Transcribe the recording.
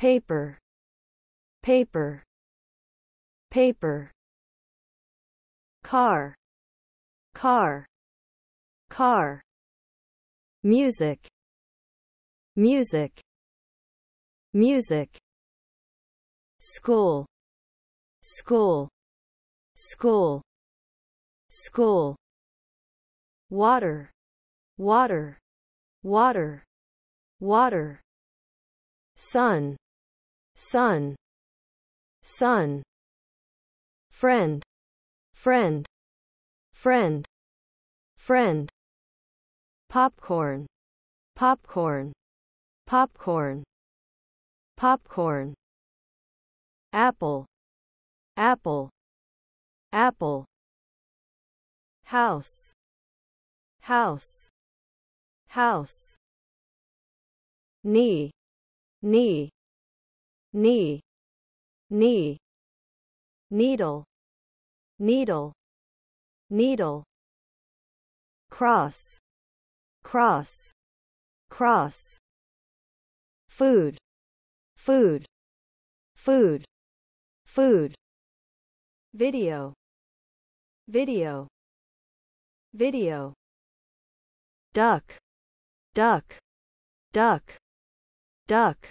paper paper paper car car car music music music school school school school water water water water sun sun sun friend friend friend friend popcorn popcorn popcorn popcorn apple apple apple house house house knee knee knee knee needle needle needle cross cross cross food food food food video video video duck duck duck duck